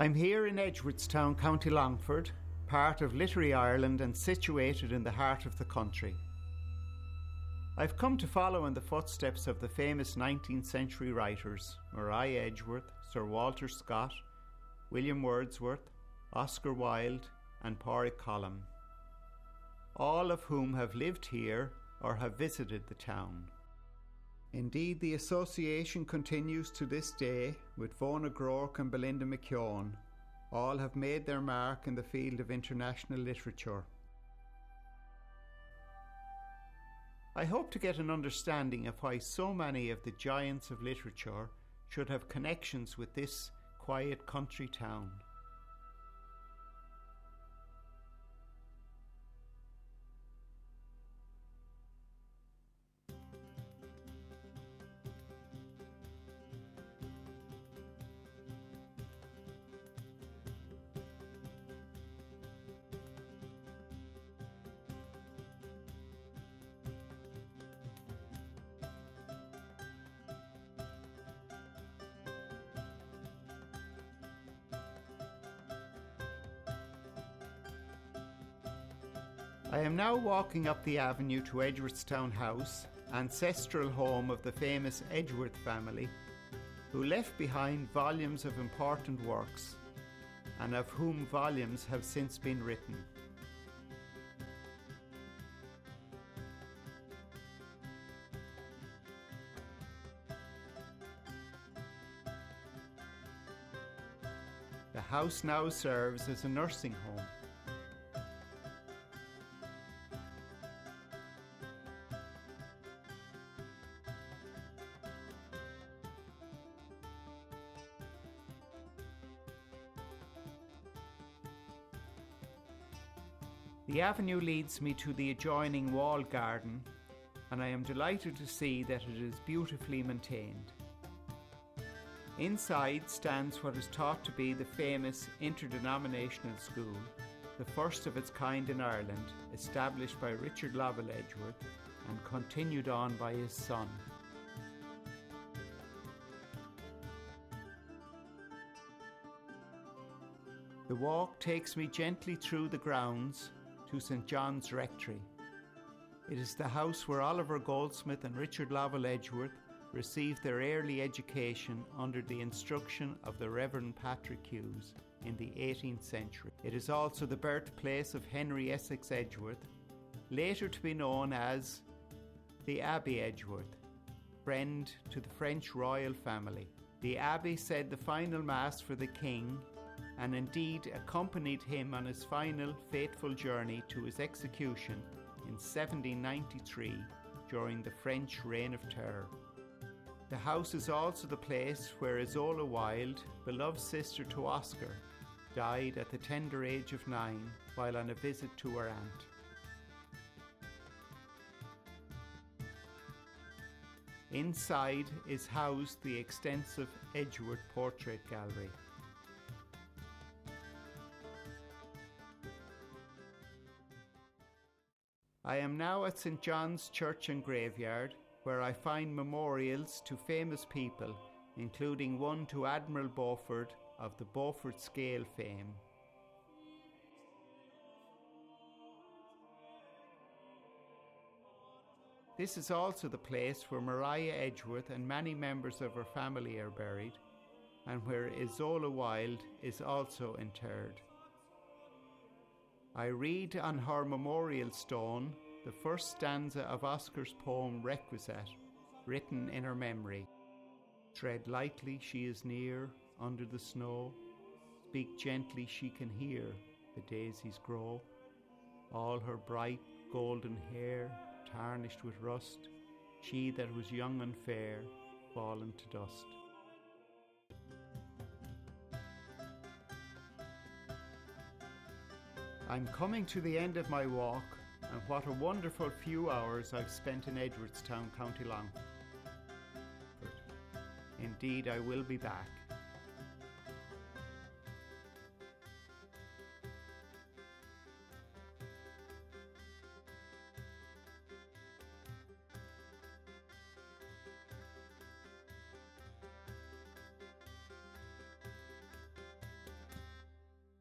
I'm here in Edgeworthstown, County Longford, part of Literary Ireland and situated in the heart of the country. I've come to follow in the footsteps of the famous 19th century writers Maria Edgeworth, Sir Walter Scott, William Wordsworth, Oscar Wilde, and Pádraic Colum, all of whom have lived here or have visited the town. Indeed, the association continues to this day with Vona Groarke and Belinda McKeown. All have made their mark in the field of international literature. I hope to get an understanding of why so many of the giants of literature should have connections with this quiet country town. I am now walking up the avenue to Edgeworthstown House, ancestral home of the famous Edgeworth family, who left behind volumes of important works, and of whom volumes have since been written. The house now serves as a nursing home. The avenue leads me to the adjoining wall garden, and I am delighted to see that it is beautifully maintained. Inside stands what is thought to be the famous interdenominational school, the first of its kind in Ireland, established by Richard Lovell Edgeworth and continued on by his son. The walk takes me gently through the grounds to St John's Rectory. It is the house where Oliver Goldsmith and Richard Lovell Edgeworth received their early education under the instruction of the Reverend Patrick Hughes in the 18th century. It is also the birthplace of Henry Essex Edgeworth, later to be known as the Abbé Edgeworth, friend to the French royal family. The Abbé said the final Mass for the King and indeed accompanied him on his final fateful journey to his execution in 1793 during the French Reign of Terror. The house is also the place where Isola Wilde, beloved sister to Oscar, died at the tender age of nine while on a visit to her aunt. Inside is housed the extensive Edgeworth Portrait Gallery. I am now at St John's Church and Graveyard, where I find memorials to famous people, including one to Admiral Beaufort of the Beaufort Scale fame. This is also the place where Maria Edgeworth and many members of her family are buried, and where Isola Wilde is also interred. I read on her memorial stone the first stanza of Oscar's poem Requiescat, written in her memory. Tread lightly, she is near, under the snow. Speak gently, she can hear the daisies grow. All her bright golden hair, tarnished with rust, she that was young and fair, fallen to dust. I'm coming to the end of my walk, and what a wonderful few hours I've spent in Edgeworthstown, County Longford. Indeed, I will be back.